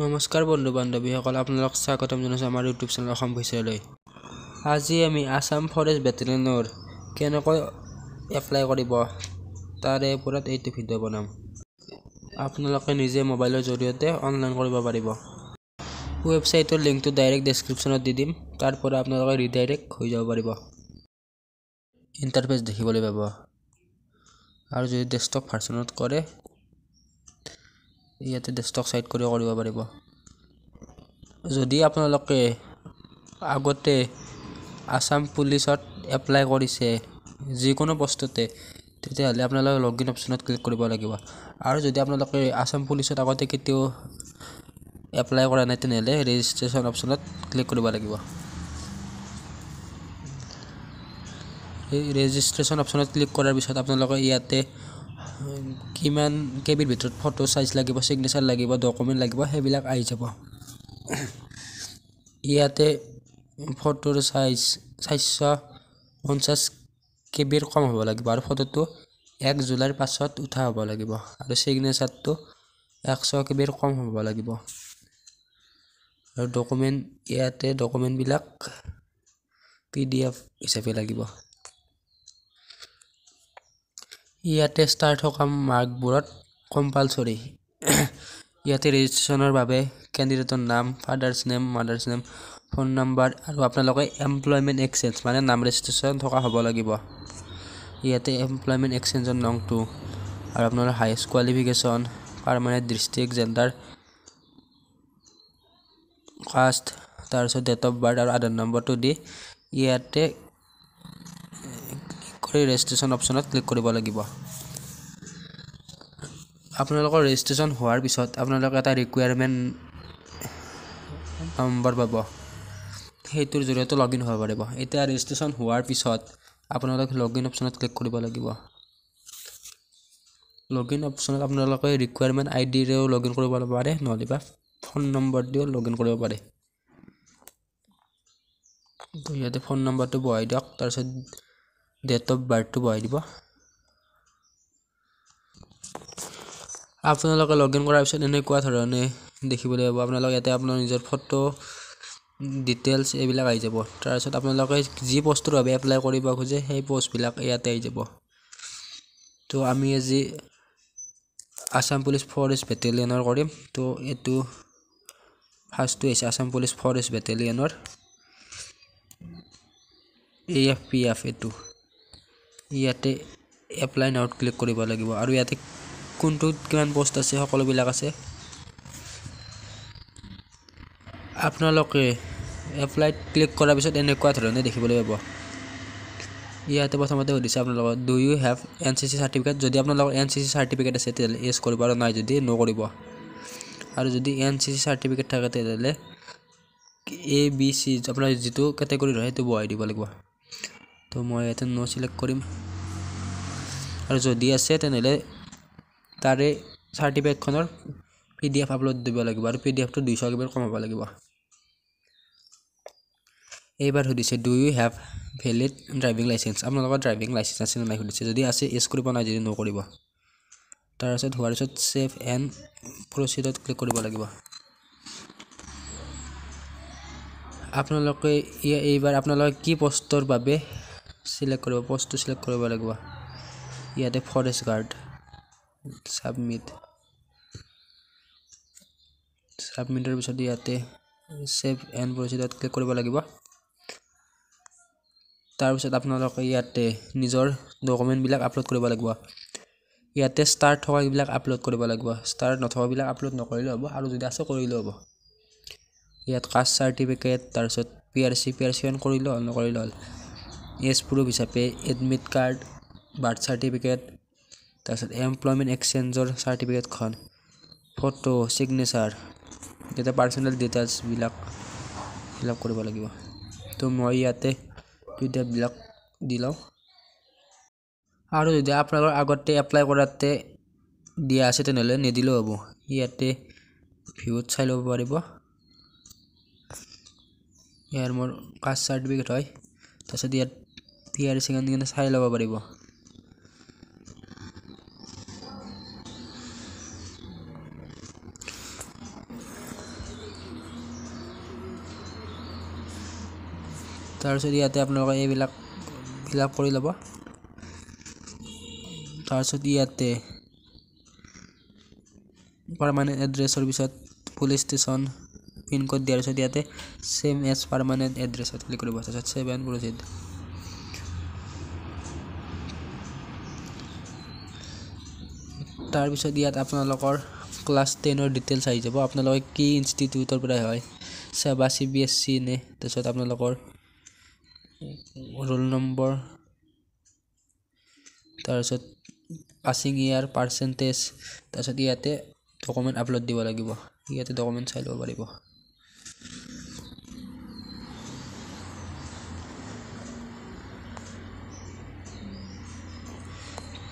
নমস্কাৰ বন্ধু বান্ধৱীসকল আপোনালোক স্বাগতম জনাইছোঁ আমাৰ ইউটিউব চেনেল অসম ভইচলৈ আজি আমি আছাম ফৰেষ্ট বেটেলিয়নৰ কেনেকৈ এপ্লাই কৰিব তাৰে ওপৰত এইটো ভিডিঅ' বনাম। আপোনালোকে নিজে মোবাইলৰ জৰিয়তে অনলাইন কৰিব পাৰিব। ৱেবছাইটৰ লিংকটো ডাইৰেক্ট ডেছক্ৰিপশ্যনত দি দিম তাৰ পৰা আপোনালোকে ৰিডাইৰেক্ট হৈ যাব পাৰিব। ইণ্টাৰফেচ দেখিবলৈ পাব। আৰু যদি ডেস্কটপ ভাৰ্চনত কৰে ইয়াতে ডেস্কটপ চাইট কৰি কৰিব পাৰিব। যদি আপোনালোকে আগতে আছাম পুলিচত এপ্লাই কৰিছে যিকোনো পষ্টতে তেতিয়াহ'লে আপোনালোকে লগ ইন অপশ্যনত ক্লিক কৰিব লাগিব। আৰু যদি আপোনালোকে আছাম পুলিচত আগতে কেতিয়াও এপ্লাই কৰা নাই তেনেহ'লে ৰেজিষ্ট্ৰেশ্যন অপশ্যনত ক্লিক কৰিব লাগিব। ৰেজিষ্ট্ৰেশ্যন অপশ্যনত ক্লিক কৰাৰ পিছত আপোনালোকে ইয়াতে কিমান কেবিৰ ভিতৰত ফটো চাইজ লাগিব ছিগনেচাৰ লাগিব ডকুমেণ্ট লাগিব সেইবিলাক আহি যাব। ইয়াতে ফটোৰ চাইজ চাৰিশ পঞ্চাছ কেবিৰ কম হ'ব লাগিব আৰু ফটোটো এক জুলাইৰ পাছত উঠা হ'ব লাগিব আৰু ছিগনেচাৰটো একশ কেবিৰ কম হ'ব লাগিব। আৰু ডকুমেণ্ট ইয়াতে ডকুমেণ্টবিলাক পি ডি এফ হিচাপে লাগিব। ইয়াতে ষ্টাৰ থকা মাৰ্কবোৰত কম্পালচৰি ইয়াতে ৰেজিষ্ট্ৰেশ্যনৰ বাবে কেণ্ডিডেটৰ নাম father's name mother's name phone number আৰু আপোনালোকে এমপ্লয়মেণ্ট এক্সচেঞ্জ মানে নাম ৰেজিষ্ট্ৰেশ্যন থকা হ'ব লাগিব। ইয়াতে এমপ্লয়মেণ্ট এক্সচেঞ্জৰ নংটো আৰু আপোনালোকৰ highest qualification permanent district gender caste তাৰপিছত ডেট অফ বাৰ্থ আৰু আধাৰ নম্বৰটো দি ইয়াতে কৰি ৰেজিষ্ট্ৰেশ্যন অপশ্যনত ক্লিক কৰিব লাগিব। আপোনালোকৰ ৰেজিষ্ট্ৰেশ্যন হোৱাৰ পিছত আপোনালোকে এটা ৰিকুৱাৰমেণ্ট নম্বৰ পাব। সেইটোৰ জৰিয়তে লগ ইন হ'ব পাৰিব। এতিয়া ৰেজিষ্ট্ৰেশ্যন হোৱাৰ পিছত আপোনালোকে লগ ইন অপশ্যনত ক্লিক কৰিব লাগিব। লগ ইন অপশ্যনত আপোনালোকে ৰিকুৱাৰমেণ্ট আই ডিৰেও লগ ইন কৰিব পাৰে নহ'লে বা ফোন নম্বৰ দিও লগ ইন কৰিব পাৰে। ইয়াতে ফোন নম্বৰটো বহাই দিয়ক তাৰপিছত ডেট অফ বাৰ্থটো বহাই দিব আপোনালোকে লগ ইন কৰাৰ পিছত এনেকুৱা ধৰণে দেখিবলৈ পাব। আপোনালোকে ইয়াতে আপোনাৰ নিজৰ ফটো ডিটেইলছ এইবিলাক আহি যাব। তাৰপিছত আপোনালোকে যি পষ্টৰ বাবে এপ্লাই কৰিব খোজে সেই পষ্টবিলাক ইয়াতে আহি যাব। তো আমি আজি আছাম পুলিচ ফৰেষ্ট বেটেলিয়নৰ কৰিম। তো এইটো ফাৰ্ষ্টটো হৈছে আছাম পুলিচ ফৰেষ্ট বেটেলিয়নৰ এ এফ পি এফ এইটো। ইয়াতে এপ্লাই নাওত ক্লিক কৰিব লাগিব। আৰু ইয়াতে কোনটোত কিমান পষ্ট আছে সকলোবিলাক আছে। আপোনালোকে এপ্লাইত ক্লিক কৰাৰ পিছত এনেকুৱা ধৰণে দেখিবলৈ পাব। ইয়াতে প্ৰথমতে সুধিছে আপোনালোকক do you have N C C certificate যদি আপোনালোকৰ এন চি চি চাৰ্টিফিকেট আছে তেতিয়াহ'লে এছ কৰিব আৰু নাই যদি ন' কৰিব। আৰু যদি এন চি চি চাৰ্টিফিকেট থাকে তেতিয়াহ'লে এ বি চি আপোনাৰ যিটো কেটেগৰীৰ হয় সেইটো বহাই দিব লাগিব। তো মই ইয়াতে ন' চিলেক্ট কৰিম আৰু যদি আছে তেনেহ'লে তাৰে চাৰ্টিফিকেটখনৰ পি ডি এফ আপলোড দিব লাগিব আৰু পি ডি এফটো দুইশ কিবিৰ কম হ'ব লাগিব এইবাৰ সুধিছে do you have valid driving licence আপোনালোকৰ ড্ৰাইভিং লাইচেঞ্চ আছে নে নাই সুধিছে যদি আছে এছ কৰিব নাই যদি নকৰিব তাৰপিছত হোৱাৰ পিছত ছেভ এণ্ড প্ৰচিডত ক্লিক কৰিব লাগিব আপোনালোকে এইবাৰ আপোনালোকে কি পষ্টৰ বাবে চিলেক্ট কৰিব পষ্টটো চিলেক্ট কৰিব লাগিব। ইয়াতে ফৰেষ্ট গাৰ্ড ছাবমিট ছাবমিটৰ পিছত ইয়াতে ছেভ এণ্ড প্ৰচিডত ক্লিক কৰিব লাগিব। তাৰপিছত আপোনালোকে ইয়াতে নিজৰ ডকুমেণ্টবিলাক আপলোড কৰিব লাগিব। ইয়াতে ষ্টাৰ থকাবিলাক আপলোড কৰিব লাগিব। ষ্টাৰ নথকাবিলাক আপলোড নকৰিলেও হ'ব আৰু যদি আছে কৰিলেও হ'ব। ইয়াত কাষ্ট চাৰ্টিফিকেট তাৰপিছত P R C P R C on কৰিলেও হ'ল নকৰিলেও হ'ল। এজ প্ৰুফ হিচাপে এডমিট কাৰ্ড বাৰ্থ চাৰ্টিফিকেট তাৰপিছত এমপ্লয়মেণ্ট এক্সচেঞ্জৰ চাৰ্টিফিকেটখন ফটো ছিগনেচাৰ ইয়াতে পাৰ্চনেল ডিটেইলছবিলাক ফিল আপ কৰিব লাগিব তো মই ইয়াতে পি দি লওঁ আৰু যদি আপোনালোকৰ আগতে এপ্লাই কৰাতে দিয়া আছে তেনেহ'লে নিদিলেও হ'ব ইয়াতে ভিউত চাই ল'ব পাৰিব ইয়াৰ মোৰ কাষ্ট চাৰ্টিফিকেট হয় তাৰপিছত ইয়াত পিয়াৰ চিকেন কিনে চাই ল'ব পাৰিব তাৰপিছত ইয়াতে আপোনালোকে এইবিলাক ফিল আপ কৰি ল'ব তাৰপিছত ইয়াতে পাৰ্মানেণ্ট এড্ৰেছৰ পিছত পুলিচ ষ্টেচন পিনক'ড দিয়াৰ পিছত ইয়াতে ছেম এজ পাৰ্মানেণ্ট এড্ৰেছত ক্লিক কৰিব তাৰপিছত ছেভেন প্ৰচিড তাৰপিছত ইয়াত আপোনালোকৰ ক্লাছ টেনৰ ডিটেইলছ আহি যাব। আপোনালোকে কি ইনষ্টিটিউটৰ পৰাই হয় SEBA C B S E নে তাৰপিছত আপোনালোকৰ ৰোল নম্বৰ তাৰপিছত পাছিং ইয়াৰ পাৰ্চেণ্টেজ তাৰপিছত ইয়াতে ডকুমেণ্ট আপলোড দিব লাগিব। ইয়াতে ডকুমেণ্ট চাই ল'ব পাৰিব।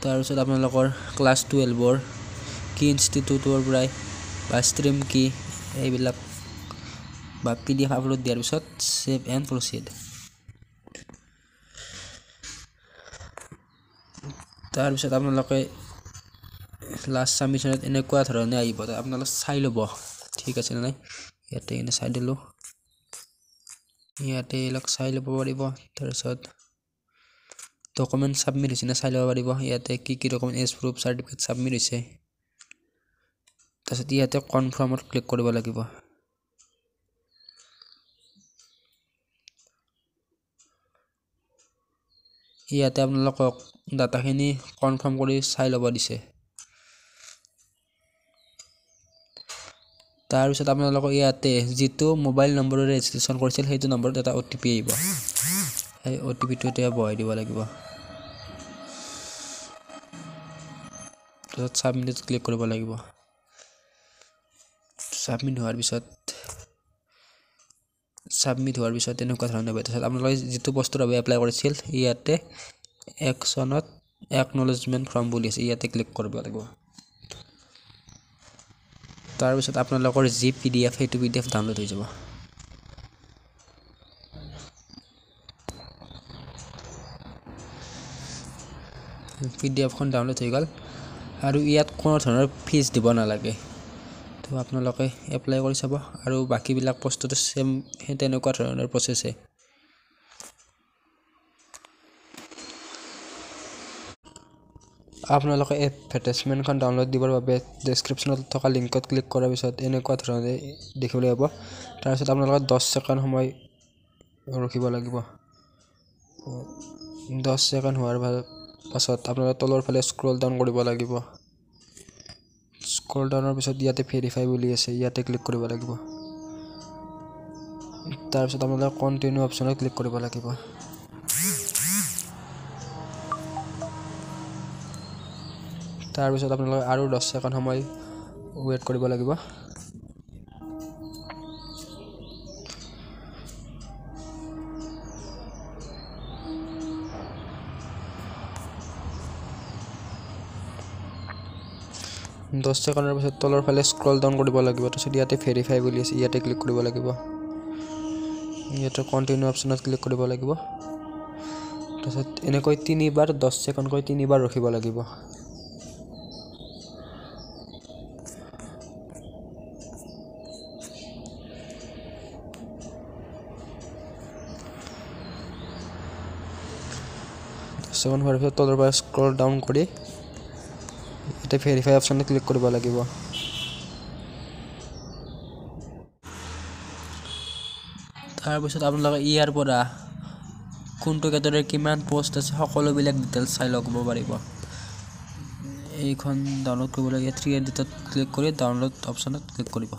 তাৰপিছত আপোনালোকৰ ক্লাছ টুৱেলভৰ কি ইনষ্টিটিউটৰ পৰাই বা ষ্ট্ৰীম কি এইবিলাক বা পি ডি এফ আপলোড দিয়াৰ পিছত ছেভ এণ্ড প্ৰচিড তাৰপিছত আপোনালোকে লাষ্ট ছাবমিশ্যনত এনেকুৱা ধৰণে আহিব আপোনালোকে চাই ল'ব ঠিক আছে নাই? ইয়াতে এনে চাই দিলোঁ। ইয়াতে এইবিলাক চাই ল'ব পাৰিব তাৰপিছত ডকুমেণ্ট ছাবমিট হৈছে নে চাই ল'ব পাৰিব? ইয়াতে কি কি document age proof certificate submit হৈছে। তাৰপিছত ইয়াতে কনফাৰ্মত ক্লিক কৰিব লাগিব। ইয়াতে আপোনালোকক ডাটাখিনি কনফাৰ্ম কৰি চাই ল'ব দিছে। তাৰপিছত আপোনালোকক ইয়াতে যিটো মোবাইল নম্বৰেৰে ৰেজিষ্ট্ৰেশ্যন কৰিছিল সেইটো নম্বৰত এটা অ' টি পি আহিব। সেই অ' টি পিটো এতিয়া বহাই দিব লাগিব। তাৰপিছত ছাবমিটত ক্লিক কৰিব লাগিব। ছাবমিট হোৱাৰ পিছত ছাবমিট হোৱাৰ পিছত এনেকুৱা ধৰণৰ হ'ব। তাৰপিছত আপোনালোকে যিটো বস্তুৰ বাবে এপ্লাই কৰিছিল ইয়াতে একশ্যনত একনলেজমেণ্ট ফৰ্ম বুলি আছে ইয়াতে ক্লিক কৰিব লাগিব। তাৰপিছত আপোনালোকৰ যি পি ডি এফ সেইটো পি ডি এফ ডাউনলোড হৈ যাব। পি ডি এফখন ডাউনলোড হৈ গ'ল। আৰু ইয়াত কোনো ধৰণৰ ফিজ দিব নালাগে। তো আপোনালোকে এপ্লাই কৰি চাব আৰু বাকীবিলাক বস্তুটো ছেম সেই তেনেকুৱা ধৰণৰ প্ৰচেছে আপোনালোকে এডভাৰটাইজমেণ্টখন ডাউনলোড দিবৰ বাবে ডেছক্ৰিপশ্যনত থকা লিংকত ক্লিক কৰাৰ পিছত এনেকুৱা ধৰণে দেখিবলৈ পাব তাৰপিছত আপোনালোকে দহ ছেকেণ্ড সময় ৰখিব লাগিব। দহ ছেকেণ্ড হোৱাৰ পাছত আপোনালোকে তলৰ ফালে স্ক্ৰল ডাউন কৰিব লাগিব। স্ক্ৰল ডাউনৰ পিছত ইয়াতে ভেৰিফাই বুলি আছে ইয়াতে ক্লিক কৰিব লাগিব। তাৰপিছত আপোনালোকে কণ্টিনিউ অপশ্যনত ক্লিক কৰিব লাগিব। তাৰপিছত আপোনালোকে আৰু দহ ছেকেণ্ড সময় ৱেইট কৰিব লাগিব। দহ ছেকেণ্ডৰ পিছত তলৰ ফালে স্ক্ৰল ডাউন কৰিব লাগিব তাৰপিছত ইয়াতে ভেৰিফাই বুলি আছে ইয়াতে ক্লিক কৰিব লাগিব। ইয়াতে কণ্টিনিউ অপশ্যনত ক্লিক কৰিব লাগিব। তাৰপিছত এনেকৈ তিনিবাৰ দহ ছেকেণ্ডকৈ তিনিবাৰ ৰখিব লাগিব। ছেকেণ্ড হোৱাৰ পিছত তলৰ পৰা স্ক্ৰল ডাউন কৰি ইয়াতে ভেৰিফাই অপশ্যনত ক্লিক কৰিব লাগিব। তাৰপিছত আপোনালোকে ইয়াৰ পৰা কোনটো কেটেগৰীৰ কিমান পষ্ট আছে সকলোবিলাক ডিটেইলছ চাই ল'ব পাৰিব। এইখন ডাউনলোড কৰিবলৈ থ্ৰী এডিটত ক্লিক কৰি ডাউনলোড অপশ্যনত ক্লিক কৰিব।